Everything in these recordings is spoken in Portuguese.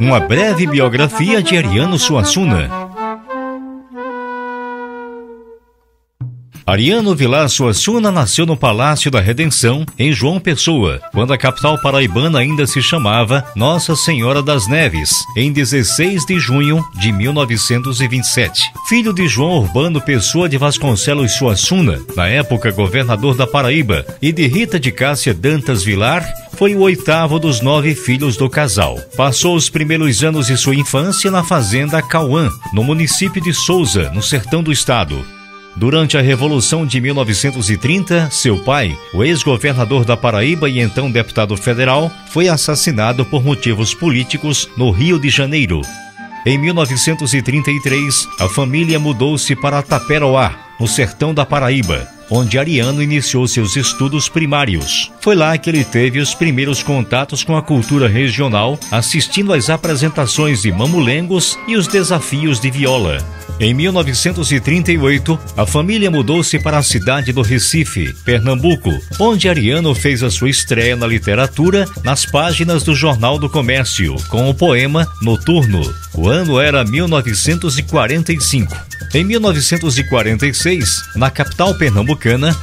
Uma breve biografia de Ariano Suassuna. Ariano Vilar Suassuna nasceu no Palácio da Redenção, em João Pessoa, quando a capital paraibana ainda se chamava Nossa Senhora das Neves, em 16 de junho de 1927. Filho de João Urbano Pessoa de Vasconcelos Suassuna, na época governador da Paraíba, e de Rita de Cássia Dantas Vilar, foi o oitavo dos nove filhos do casal. Passou os primeiros anos de sua infância na fazenda Cauã, no município de Souza, no sertão do estado. Durante a Revolução de 1930, seu pai, o ex-governador da Paraíba e então deputado federal, foi assassinado por motivos políticos no Rio de Janeiro. Em 1933, a família mudou-se para Taperoá, no sertão da Paraíba, onde Ariano iniciou seus estudos primários. Foi lá que ele teve os primeiros contatos com a cultura regional, assistindo às apresentações de mamulengos e os desafios de viola. Em 1938, a família mudou-se para a cidade do Recife, Pernambuco, onde Ariano fez a sua estreia na literatura nas páginas do Jornal do Comércio, com o poema Noturno. O ano era 1945. Em 1946, na capital pernambucana,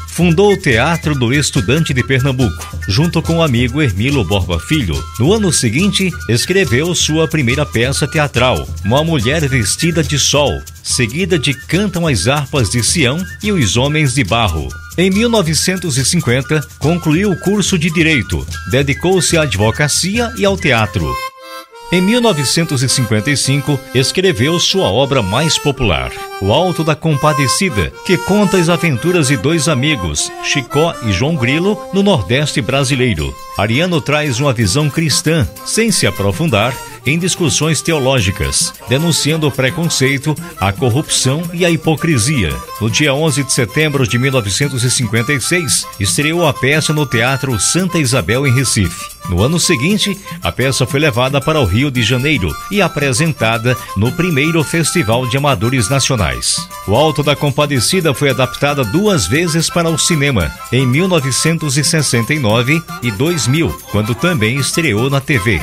fundou o Teatro do Estudante de Pernambuco, junto com o amigo Hermilo Borba Filho. No ano seguinte, escreveu sua primeira peça teatral, Uma Mulher Vestida de Sol, seguida de Cantam as Harpas de Sião e Os Homens de Barro. Em 1950, concluiu o curso de Direito, dedicou-se à advocacia e ao teatro. Em 1955, escreveu sua obra mais popular, O Alto da Compadecida, que conta as aventuras de dois amigos, Chicó e João Grilo, no Nordeste brasileiro. Ariano traz uma visão cristã, sem se aprofundar em discussões teológicas, denunciando o preconceito, a corrupção e a hipocrisia. No dia 11 de setembro de 1956, estreou a peça no Teatro Santa Isabel, em Recife. No ano seguinte, a peça foi levada para o Rio de Janeiro e apresentada no primeiro Festival de Amadores Nacionais. O Alto da Compadecida foi adaptada duas vezes para o cinema, em 1969 e 2000, quando também estreou na TV.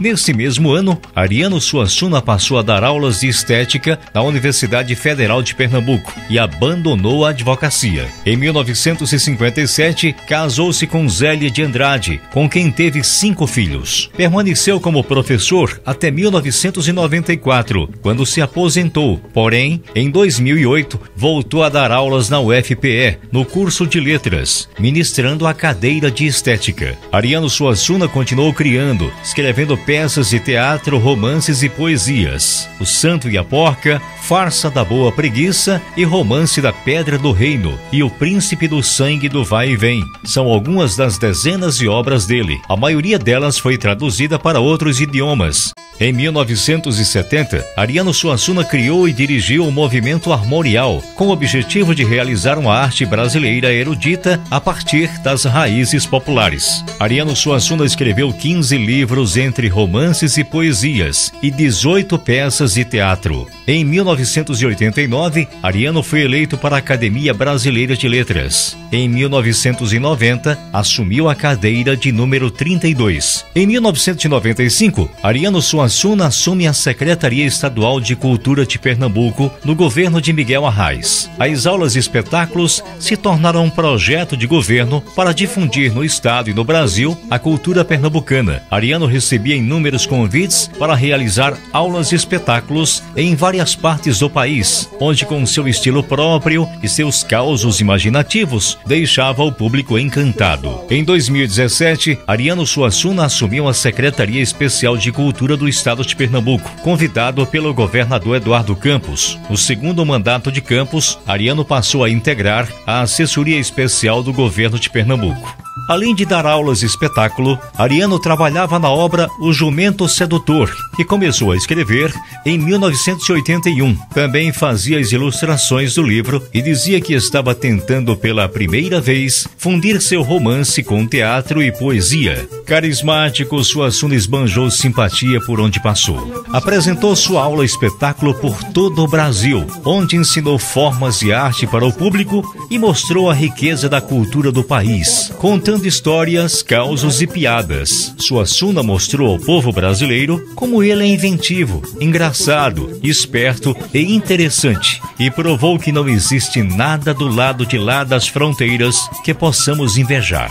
Nesse mesmo ano, Ariano Suassuna passou a dar aulas de estética na Universidade Federal de Pernambuco e abandonou a advocacia. Em 1957, casou-se com Zélia de Andrade, com quem teve cinco filhos. Permaneceu como professor até 1994, quando se aposentou. Porém, em 2008, voltou a dar aulas na UFPE, no curso de letras, ministrando a cadeira de estética. Ariano Suassuna continuou criando, escrevendo peças de teatro, romances e poesias. O Santo e a Porca, Farsa da Boa Preguiça e Romance da Pedra do Reino e O Príncipe do Sangue do Vai e Vem são algumas das dezenas de obras dele. A maioria delas foi traduzida para outros idiomas. Em 1970, Ariano Suassuna criou e dirigiu o movimento Armorial, com o objetivo de realizar uma arte brasileira erudita a partir das raízes populares. Ariano Suassuna escreveu 15 livros entre romances e poesias e 18 peças de teatro. Em 1989, Ariano foi eleito para a Academia Brasileira de Letras. Em 1990, assumiu a cadeira de número 32. Em 1995, Ariano Suassuna Suassuna assume a Secretaria Estadual de Cultura de Pernambuco no governo de Miguel Arraes. As aulas e espetáculos se tornaram um projeto de governo para difundir no estado e no Brasil a cultura pernambucana. Ariano recebia inúmeros convites para realizar aulas e espetáculos em várias partes do país, onde com seu estilo próprio e seus causos imaginativos deixava o público encantado. Em 2017, Ariano Suassuna assumiu a Secretaria Especial de Cultura do estado de Pernambuco, convidado pelo governador Eduardo Campos. No segundo mandato de Campos, Ariano passou a integrar a assessoria especial do governo de Pernambuco. Além de dar aulas espetáculo, Ariano trabalhava na obra O Jumento Sedutor, que começou a escrever em 1981. Também fazia as ilustrações do livro e dizia que estava tentando pela primeira vez fundir seu romance com teatro e poesia. Carismático, Suassuna esbanjou simpatia por onde passou. Apresentou sua aula espetáculo por todo o Brasil, onde ensinou formas de arte para o público e mostrou a riqueza da cultura do país, contando contando histórias, causos e piadas. Suassuna mostrou ao povo brasileiro como ele é inventivo, engraçado, esperto e interessante e provou que não existe nada do lado de lá das fronteiras que possamos invejar.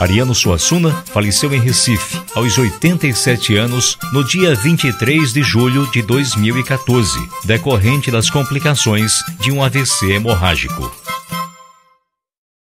Ariano Suassuna faleceu em Recife, aos 87 anos, no dia 23 de julho de 2014, decorrente das complicações de um AVC hemorrágico.